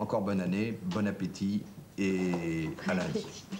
Encore bonne année, bon appétit et à lundi.